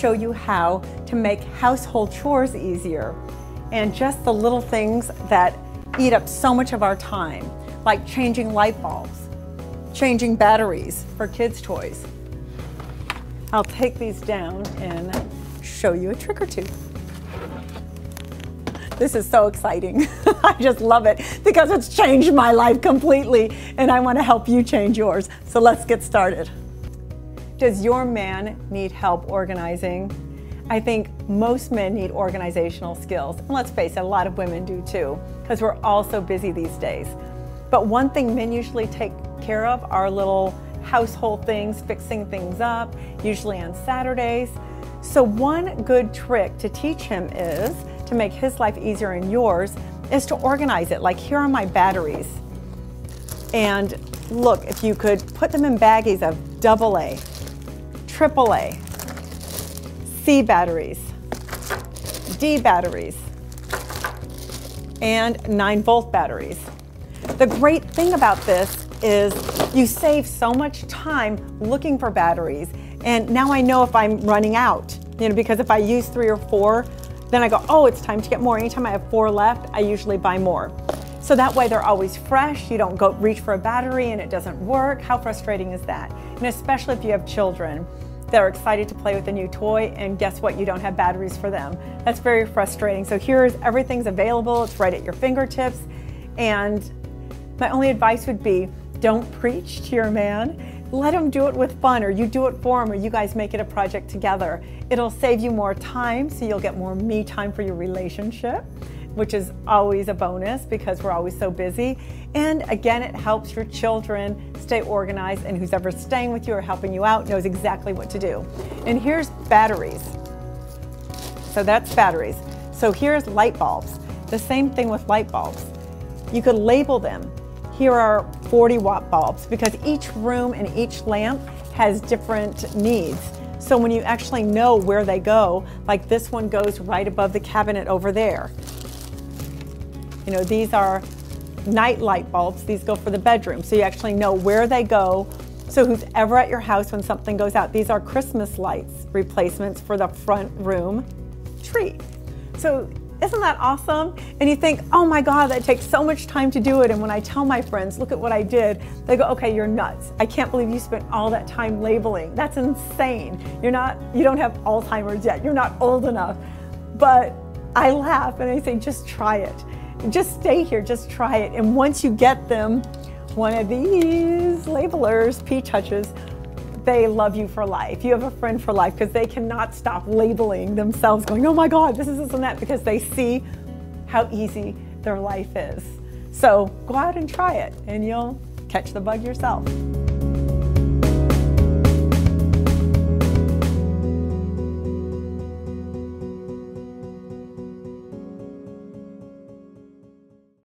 Show you how to make household chores easier and just the little things that eat up so much of our time, like changing light bulbs, changing batteries for kids' toys. I'll take these down and show you a trick or two. This is so exciting. I just love it because it's changed my life completely and I want to help you change yours. So let's get started. Does your man need help organizing? I think most men need organizational skills. And let's face it, a lot of women do too, because we're all so busy these days. But one thing men usually take care of are little household things, fixing things up, usually on Saturdays. So one good trick to teach him is to make his life easier and yours is to organize it. Like here are my batteries. And look, if you could put them in baggies of double A, triple C batteries, D batteries, and 9 volt batteries. The great thing about this is you save so much time looking for batteries. And now I know if I'm running out, you know, because if I use three or four, then I go, oh, it's time to get more. Anytime I have four left, I usually buy more. So that way they're always fresh. You don't go reach for a battery and it doesn't work. How frustrating is that? And especially if you have children that are excited to play with a new toy and guess what? You don't have batteries for them. That's very frustrating. So here's everything's available. It's right at your fingertips. And my only advice would be don't preach to your man let him do it with fun or you do it for him or you guys make it a project together. It'll save you more time so you'll get more me time for your relationship, which is always a bonus because we're always so busy. And again, it helps your children stay organized and who's ever staying with you or helping you out knows exactly what to do. And here's batteries. So that's batteries. So here's light bulbs. The same thing with light bulbs. You could label them here are 40 watt bulbs because each room and each lamp has different needs. So when you actually know where they go, like this one goes right above the cabinet over there. You know, these are night light bulbs. These go for the bedroom. So you actually know where they go. So who's ever at your house when something goes out, these are Christmas lights replacements for the front room tree. So isn't that awesome? And you think, oh my God, that takes so much time to do it. And when I tell my friends, look at what I did, they go, okay, you're nuts. I can't believe you spent all that time labeling. That's insane. You're not, you don't have Alzheimer's yet. You're not old enough. But I laugh and I say, just try it. Just stay here, just try it. And once you get them, one of these labelers, P-Touches, they love you for life. You have a friend for life because they cannot stop labeling themselves going, oh my God, this is this and that because they see how easy their life is. So go out and try it and you'll catch the bug yourself.